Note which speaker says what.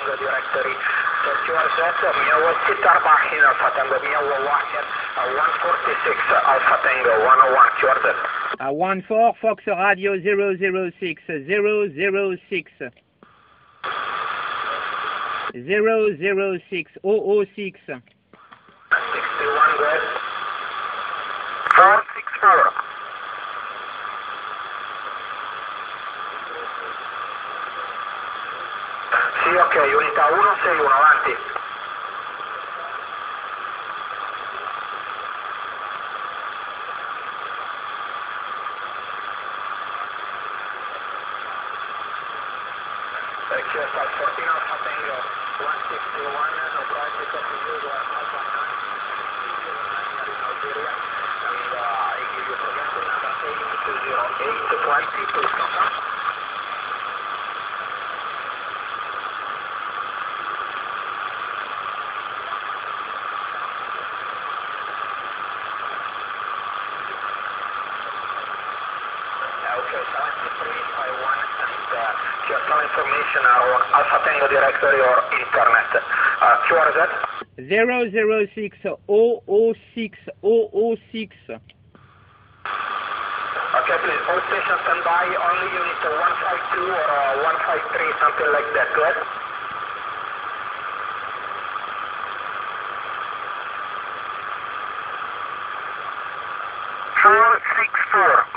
Speaker 1: تانجو دايركتوري سيرتيوار ذات 164 هنا الفا تانجو 101 146 الفا تانجو 101 كيور ذات
Speaker 2: Uh, 14 Fox Radio 006 006 006 006
Speaker 1: 61 go ahead 464 Ok, unità 161, avanti. QSL 14 Alpha Tango 161, no priority copy you, you are Alpha 9, in Algeria, and uh, number 820820, please confirm. Okay, 7351 and uh, just some information on Alpha Tango directory or internet. Uh, QRZ?
Speaker 2: 006 006 006
Speaker 1: Okay, please, all stations standby, only unit 152 or uh, 153, something like that, go ahead. Four six four.